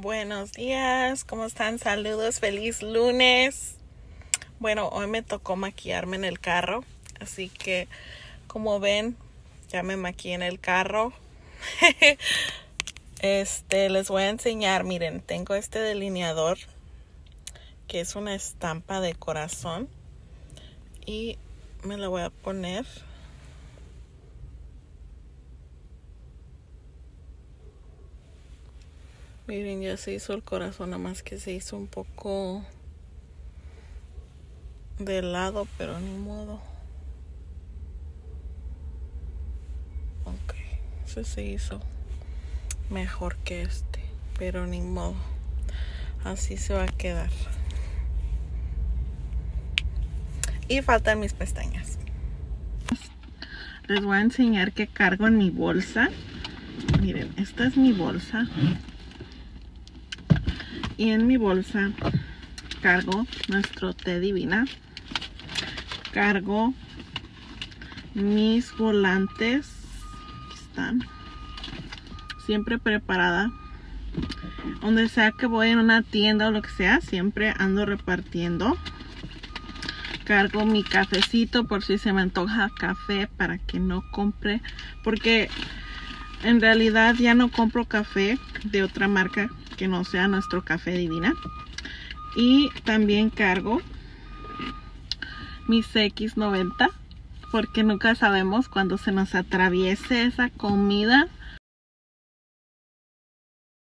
Buenos días, ¿cómo están? Saludos, feliz lunes. Bueno, hoy me tocó maquillarme en el carro, así que como ven, ya me maquillé en el carro. este, les voy a enseñar, miren, tengo este delineador que es una estampa de corazón y me lo voy a poner Miren, ya se hizo el corazón, nada más que se hizo un poco de lado, pero ni modo. Ok, ese se hizo mejor que este, pero ni modo. Así se va a quedar. Y faltan mis pestañas. Les voy a enseñar que cargo en mi bolsa. Miren, esta es mi bolsa y en mi bolsa cargo nuestro té divina. Cargo mis volantes. Aquí están. Siempre preparada. Donde sea que voy en una tienda o lo que sea siempre ando repartiendo. Cargo mi cafecito por si se me antoja café para que no compre porque en realidad ya no compro café de otra marca que no sea nuestro café divina. Y también cargo mis X90 porque nunca sabemos cuando se nos atraviese esa comida